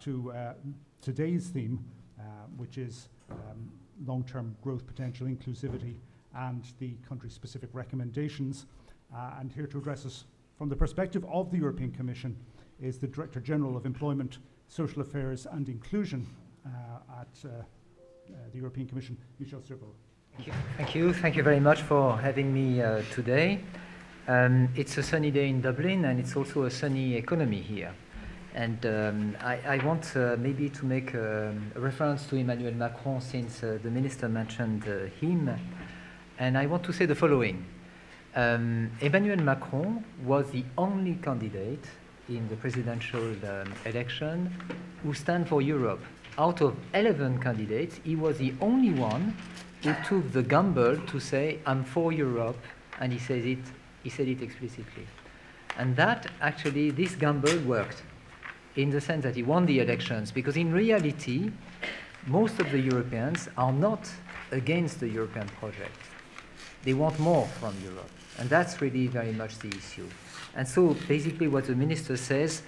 to uh, today's theme, uh, which is um, long-term growth potential, inclusivity, and the country-specific recommendations. Uh, and here to address us from the perspective of the European Commission is the Director General of Employment, Social Affairs and Inclusion uh, at uh, the European Commission, Michel Servoz. Thank you. Thank you. Thank you very much for having me today. Um, it's a sunny day in Dublin, and it's also a sunny economy here. And um, I, I, want uh, maybe to make a, a, reference to Emmanuel Macron since uh, the minister mentioned uh, him. And I want to say the following. Um, Emmanuel Macron was the only candidate in the presidential um, election who stand for Europe. Out of 11 candidates, he was the only one who took the gamble to say, I'm for Europe, and he, says it, he said it explicitly. And that actually, this gamble worked in the sense that he won the elections, because in reality, most of the Europeans are not against the European project. They want more from Europe. And that's really very much the issue. And so basically what the minister says,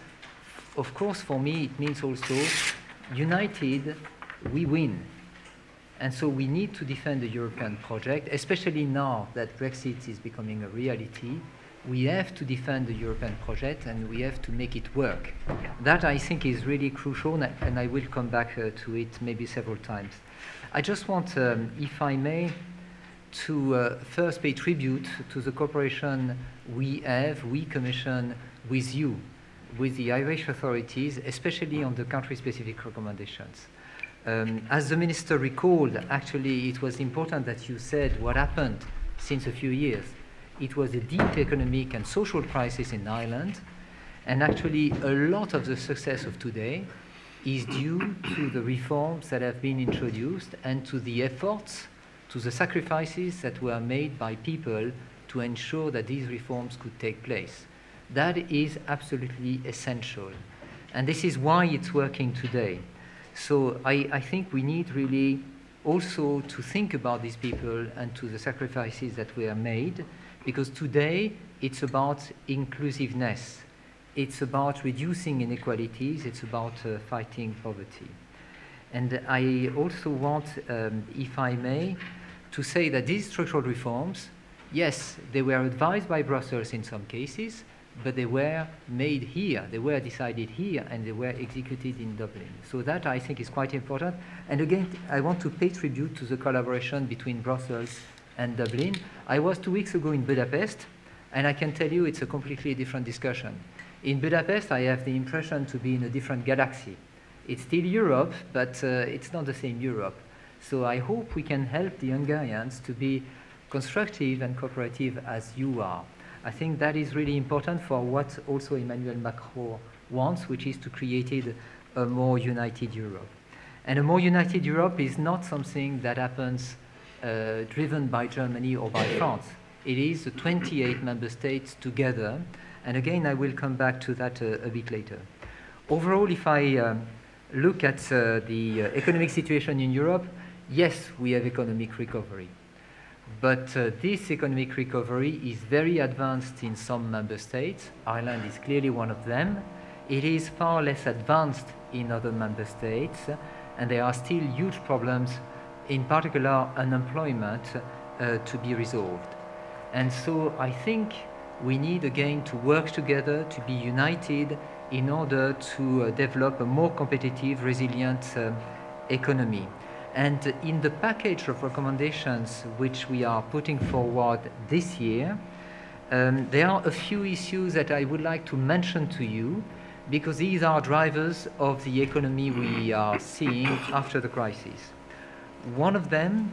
of course for me it means also united we win. And so we need to defend the European project, especially now that Brexit is becoming a reality. We have to defend the European project and we have to make it work. That I think is really crucial, and I will come back uh, to it maybe several times. I just want, um, if I may, to uh, first pay tribute to the cooperation we have, we commission with you, with the Irish authorities, especially on the country-specific recommendations. Um, as the minister recalled, actually, it was important that you said what happened since a few years. It was a deep economic and social crisis in Ireland, and actually, a lot of the success of today is due to the reforms that have been introduced and to the efforts to the sacrifices that were made by people to ensure that these reforms could take place. That is absolutely essential. And this is why it's working today. So I, I think we need really also to think about these people and to the sacrifices that were made, because today it's about inclusiveness. It's about reducing inequalities. It's about uh, fighting poverty. And I also want, um, if I may, to say that these structural reforms, yes, they were advised by Brussels in some cases, but they were made here, they were decided here, and they were executed in Dublin. So that I think is quite important. And again, I want to pay tribute to the collaboration between Brussels and Dublin. I was two weeks ago in Budapest, and I can tell you it's a completely different discussion. In Budapest, I have the impression to be in a different galaxy. It's still Europe, but uh, it's not the same Europe. So I hope we can help the Hungarians to be constructive and cooperative as you are. I think that is really important for what also Emmanuel Macron wants, which is to create a more united Europe. And a more united Europe is not something that happens uh, driven by Germany or by France. It is the 28 member states together. And again, I will come back to that uh, a bit later. Overall, if I um, look at uh, the uh, economic situation in Europe, yes, we have economic recovery. But uh, this economic recovery is very advanced in some member states. Ireland is clearly one of them. It is far less advanced in other member states, and there are still huge problems, in particular unemployment, uh, to be resolved. And so I think we need again to work together, to be united in order to uh, develop a more competitive, resilient uh, economy. And in the package of recommendations which we are putting forward this year, um, there are a few issues that I would like to mention to you because these are drivers of the economy we are seeing after the crisis. One of them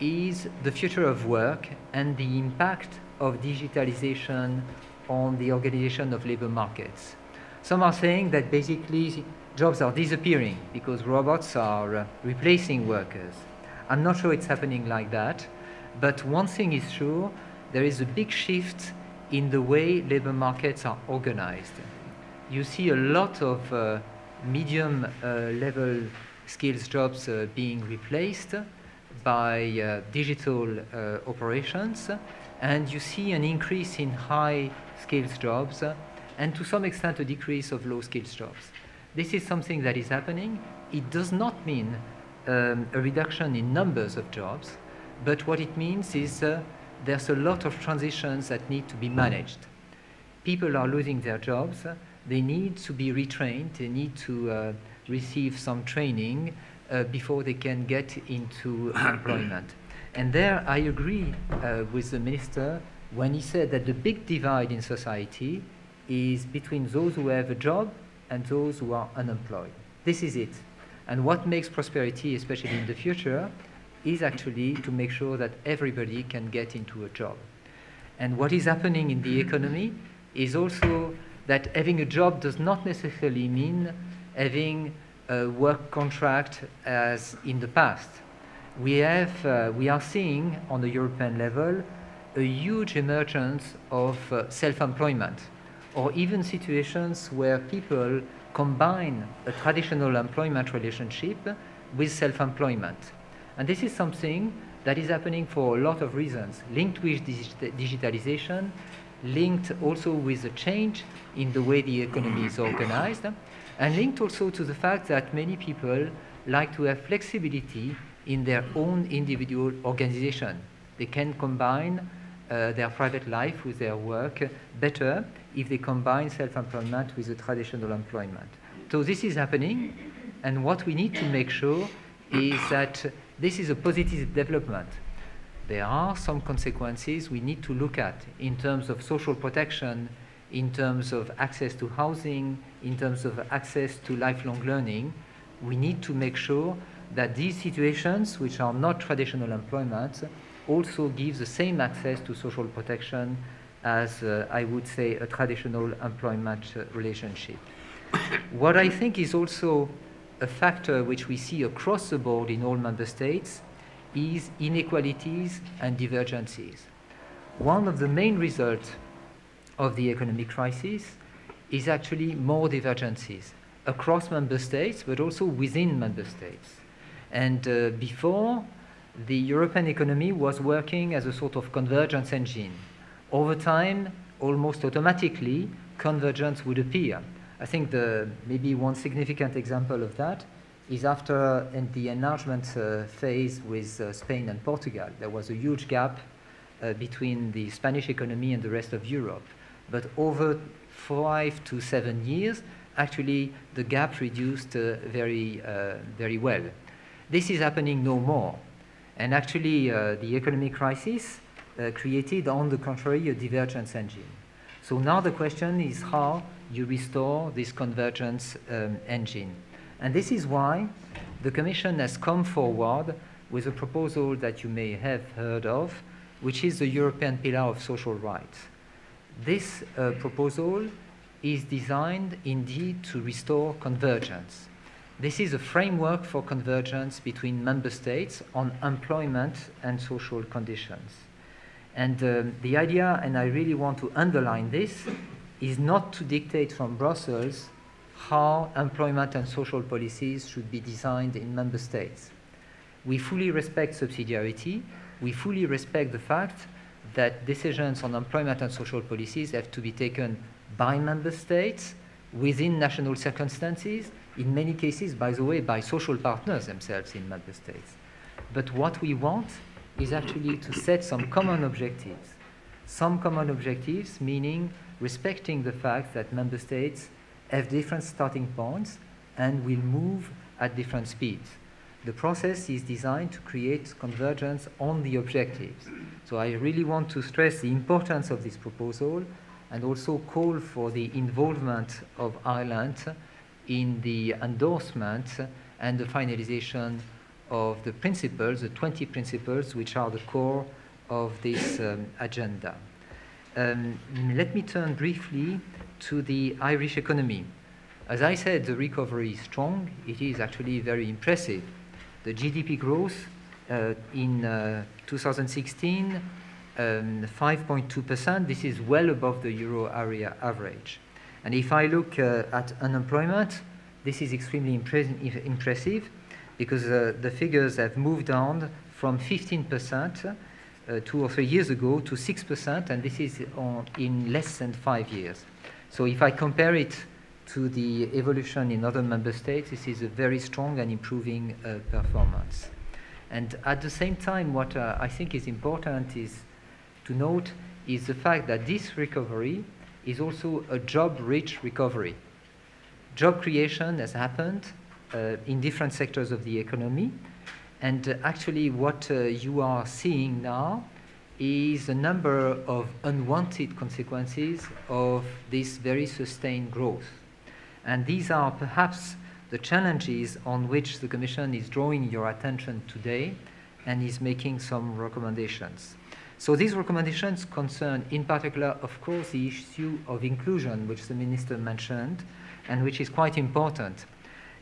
is the future of work and the impact of digitalization on the organization of labor markets. Some are saying that basically jobs are disappearing because robots are uh, replacing workers. I'm not sure it's happening like that, but one thing is sure, there is a big shift in the way labor markets are organized. You see a lot of uh, medium uh, level skills jobs uh, being replaced by uh, digital uh, operations, and you see an increase in high skills jobs, and to some extent a decrease of low skills jobs. This is something that is happening. It does not mean um, a reduction in numbers of jobs, but what it means is uh, there's a lot of transitions that need to be managed. People are losing their jobs. They need to be retrained. They need to uh, receive some training uh, before they can get into employment. And there I agree uh, with the minister when he said that the big divide in society is between those who have a job and those who are unemployed. This is it. And what makes prosperity, especially in the future, is actually to make sure that everybody can get into a job. And what is happening in the economy is also that having a job does not necessarily mean having a work contract as in the past. We, have, uh, we are seeing on the European level a huge emergence of uh, self employment, or even situations where people combine a traditional employment relationship with self employment. And this is something that is happening for a lot of reasons, linked with digitalization, linked also with a change in the way the economy is organized, and linked also to the fact that many people like to have flexibility in their own individual organization. They can combine uh, their private life with their work better if they combine self-employment with the traditional employment. So this is happening, and what we need to make sure is that this is a positive development. There are some consequences we need to look at in terms of social protection, in terms of access to housing, in terms of access to lifelong learning. We need to make sure that these situations, which are not traditional employment, also give the same access to social protection as, uh, I would say, a traditional employment uh, relationship. what I think is also a factor which we see across the board in all member states is inequalities and divergences. One of the main results of the economic crisis is actually more divergences across member states, but also within member states. And uh, before, the European economy was working as a sort of convergence engine. Over time, almost automatically, convergence would appear. I think the, maybe one significant example of that is after the enlargement uh, phase with uh, Spain and Portugal. There was a huge gap uh, between the Spanish economy and the rest of Europe. But over five to seven years, actually the gap reduced uh, very, uh, very well. This is happening no more. And actually, uh, the economic crisis created, on the contrary, a divergence engine. So now the question is how you restore this convergence um, engine. And this is why the Commission has come forward with a proposal that you may have heard of, which is the European Pillar of Social Rights. This uh, proposal is designed indeed to restore convergence. This is a framework for convergence between member states on employment and social conditions. And um, the idea, and I really want to underline this, is not to dictate from Brussels how employment and social policies should be designed in member states. We fully respect subsidiarity. We fully respect the fact that decisions on employment and social policies have to be taken by member states within national circumstances, in many cases, by the way, by social partners themselves in member states. But what we want is actually to set some common objectives. Some common objectives, meaning respecting the fact that member states have different starting points and will move at different speeds. The process is designed to create convergence on the objectives. So I really want to stress the importance of this proposal and also call for the involvement of Ireland in the endorsement and the finalization of the principles, the 20 principles, which are the core of this um, agenda. Um, let me turn briefly to the Irish economy. As I said, the recovery is strong. It is actually very impressive. The GDP growth uh, in uh, 2016, 5.2%. Um, this is well above the euro area average. And if I look uh, at unemployment, this is extremely impre impressive because uh, the figures have moved on from 15% uh, two or three years ago to 6%, and this is on, in less than five years. So if I compare it to the evolution in other member states, this is a very strong and improving uh, performance. And at the same time, what uh, I think is important is to note is the fact that this recovery is also a job-rich recovery. Job creation has happened uh, in different sectors of the economy, and uh, actually what uh, you are seeing now is a number of unwanted consequences of this very sustained growth. And these are perhaps the challenges on which the Commission is drawing your attention today and is making some recommendations. So these recommendations concern, in particular, of course, the issue of inclusion, which the Minister mentioned, and which is quite important.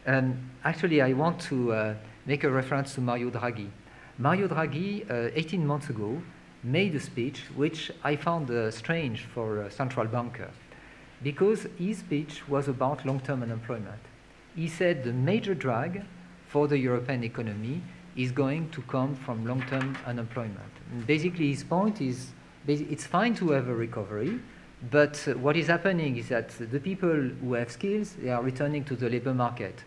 Um, actually, I want to uh, make a reference to Mario Draghi. Mario Draghi, uh, 18 months ago, made a speech which I found uh, strange for a central banker because his speech was about long-term unemployment. He said the major drag for the European economy is going to come from long-term unemployment. And basically, his point is it's fine to have a recovery, but what is happening is that the people who have skills, they are returning to the labor market.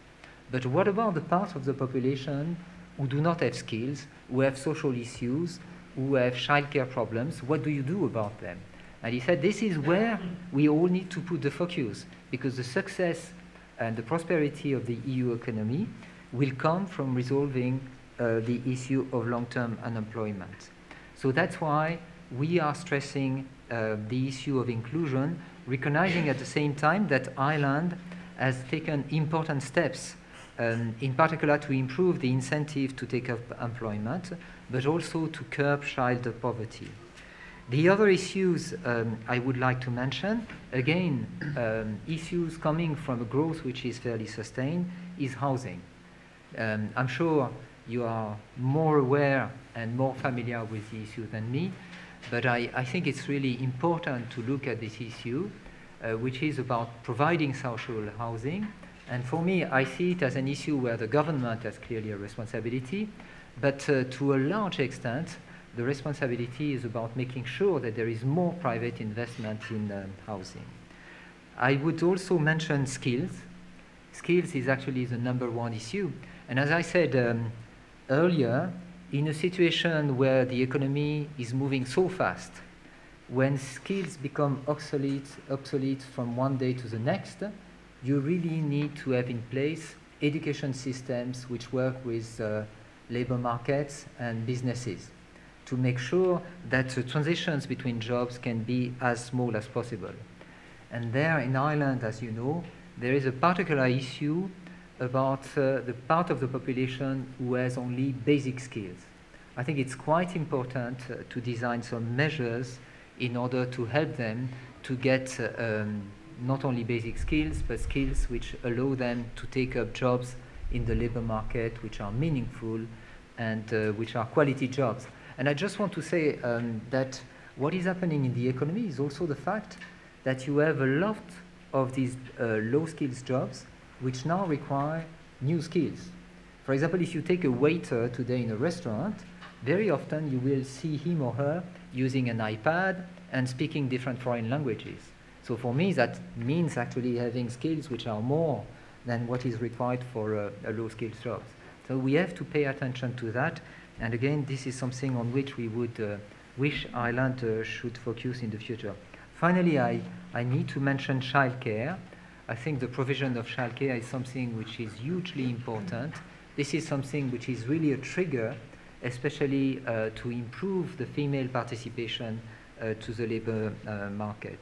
But what about the part of the population who do not have skills, who have social issues, who have childcare problems? What do you do about them? And he said, this is where we all need to put the focus because the success and the prosperity of the EU economy will come from resolving uh, the issue of long-term unemployment. So that's why we are stressing uh, the issue of inclusion, recognizing at the same time that Ireland has taken important steps, um, in particular to improve the incentive to take up employment, but also to curb child poverty. The other issues um, I would like to mention, again, um, issues coming from a growth which is fairly sustained, is housing. Um, I'm sure you are more aware and more familiar with the issue than me, but I, I think it's really important to look at this issue, uh, which is about providing social housing. And for me, I see it as an issue where the government has clearly a responsibility, but uh, to a large extent, the responsibility is about making sure that there is more private investment in um, housing. I would also mention skills. Skills is actually the number one issue. And as I said um, earlier, in a situation where the economy is moving so fast, when skills become obsolete, obsolete from one day to the next, you really need to have in place education systems which work with uh, labor markets and businesses to make sure that the transitions between jobs can be as small as possible. And there in Ireland, as you know, there is a particular issue about uh, the part of the population who has only basic skills. I think it's quite important uh, to design some measures in order to help them to get uh, um, not only basic skills, but skills which allow them to take up jobs in the labor market which are meaningful and uh, which are quality jobs. And I just want to say um, that what is happening in the economy is also the fact that you have a lot of these uh, low skills jobs which now require new skills. For example, if you take a waiter today in a restaurant, very often you will see him or her using an iPad and speaking different foreign languages. So for me, that means actually having skills which are more than what is required for a, a low-skilled job. So we have to pay attention to that. And again, this is something on which we would uh, wish Ireland uh, should focus in the future. Finally, I, I need to mention childcare. I think the provision of childcare is something which is hugely important. This is something which is really a trigger, especially uh, to improve the female participation uh, to the labor uh, market.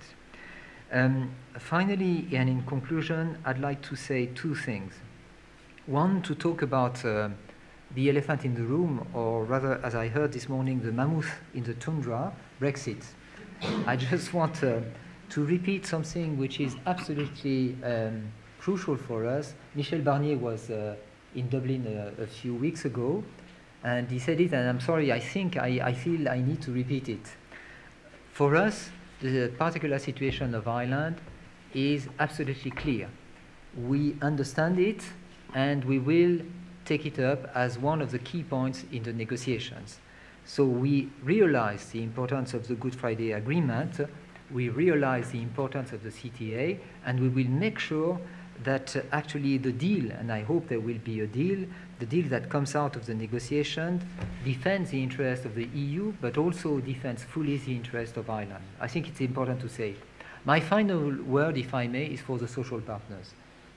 Um, finally, and in conclusion, I'd like to say two things. One, to talk about uh, the elephant in the room, or rather, as I heard this morning, the mammoth in the tundra, Brexit. I just want uh, to repeat something which is absolutely um, crucial for us. Michel Barnier was uh, in Dublin a, a, few weeks ago, and he said it, and I'm sorry, I think I, I feel I need to repeat it. For us, the particular situation of Ireland is absolutely clear. We understand it, and we will take it up as one of the key points in the negotiations. So we realize the importance of the Good Friday Agreement, we realize the importance of the CTA, and we will make sure that uh, actually the deal, and I hope there will be a deal, the deal that comes out of the negotiation defends the interest of the EU, but also defends fully the interest of Ireland. I think it's important to say. My final word, if I may, is for the social partners.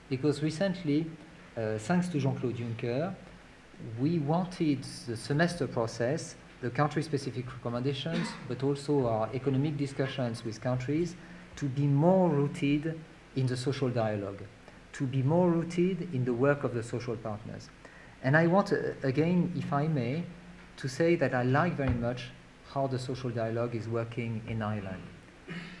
Because recently, uh, thanks to Jean-Claude Juncker, we wanted the semester process, the country-specific recommendations, but also our economic discussions with countries to be more rooted in the social dialogue, to be more rooted in the work of the social partners. And I want, uh, again, if I may, to say that I like very much how the social dialogue is working in Ireland.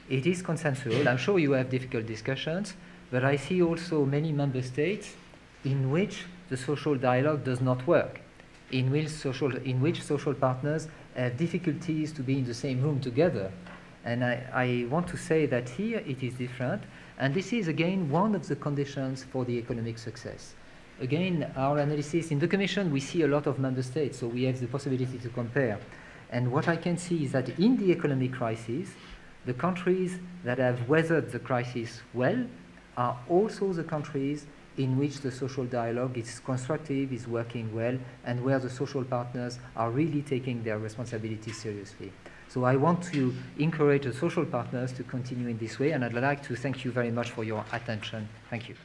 It is consensual. I'm sure you have difficult discussions, but I see also many member states in which the social dialogue does not work, in which social, in which social partners have difficulties to be in the same room together. And I, I want to say that here it is different, and this is again one of the conditions for the economic success. Again, our analysis in the Commission, we see a lot of member states, so we have the possibility to compare. And what I can see is that in the economic crisis, the countries that have weathered the crisis well are also the countries in which the social dialogue is constructive, is working well, and where the social partners are really taking their responsibilities seriously. So I want to encourage the social partners to continue in this way, and I'd like to thank you very much for your attention. Thank you.